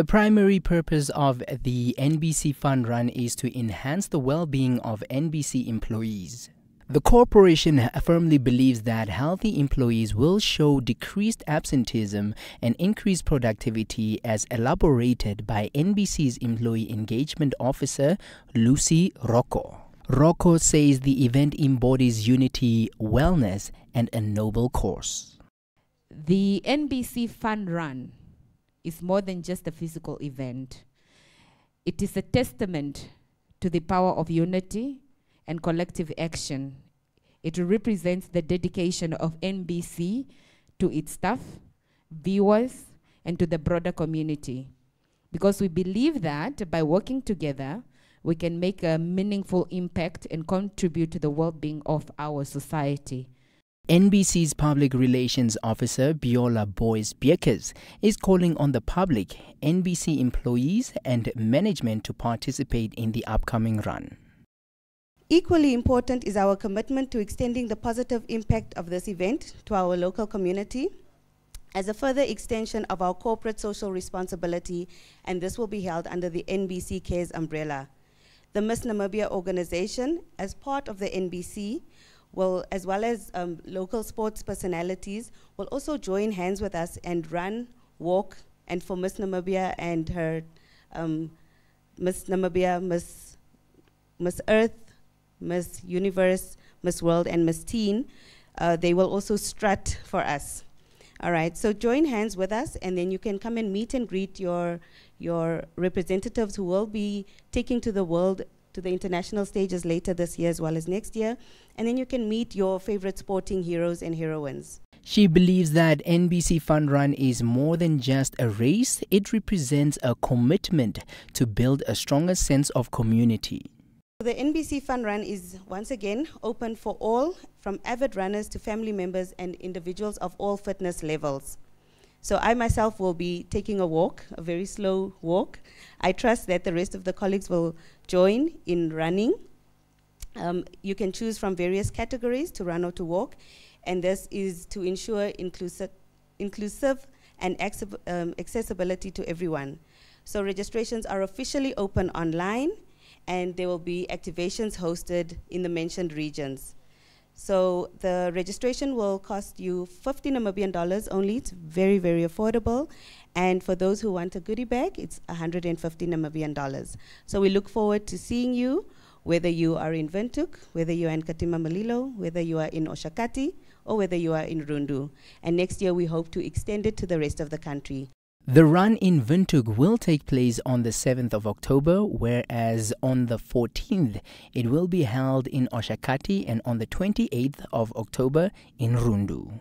The primary purpose of the NBC Fun Run is to enhance the well being of NBC employees. The corporation firmly believes that healthy employees will show decreased absenteeism and increased productivity as elaborated by NBC's Employee Engagement Officer, Lucy Rocco. Rocco says the event embodies unity, wellness, and a noble cause. The NBC Fun Run is more than just a physical event. It is a testament to the power of unity and collective action. It represents the dedication of NBC to its staff, viewers, and to the broader community. Because we believe that by working together, we can make a meaningful impact and contribute to the well being of our society. NBC's public relations officer Biola Boyce Biekes is calling on the public, NBC employees, and management to participate in the upcoming run. Equally important is our commitment to extending the positive impact of this event to our local community as a further extension of our corporate social responsibility, and this will be held under the NBC Cares umbrella. The Miss Namibia organization, as part of the NBC, will, as well as um, local sports personalities, will also join hands with us and run, walk, and for Miss Namibia and her um, Miss Namibia, Miss, Miss Earth, Miss Universe, Miss World, and Miss Teen, uh, they will also strut for us. All right, so join hands with us, and then you can come and meet and greet your, your representatives who will be taking to the world to the international stages later this year as well as next year. And then you can meet your favorite sporting heroes and heroines. She believes that NBC Fun Run is more than just a race, it represents a commitment to build a stronger sense of community. The NBC Fun Run is once again open for all, from avid runners to family members and individuals of all fitness levels. So I myself will be taking a walk, a very slow walk. I trust that the rest of the colleagues will join in running. Um, you can choose from various categories to run or to walk, and this is to ensure inclusive, inclusive and um, accessibility to everyone. So registrations are officially open online, and there will be activations hosted in the mentioned regions. So the registration will cost you 50 Namibian dollars only. It's very, very affordable. And for those who want a goodie bag, it's 150 Namibian dollars. So we look forward to seeing you, whether you are in Windhoek, whether you are in Katima Mulilo, whether you are in Oshakati, or whether you are in Rundu. And next year we hope to extend it to the rest of the country. The run in Windhoek will take place on the 7th of October, whereas on the 14th it will be held in Oshakati and on the 28th of October in Rundu.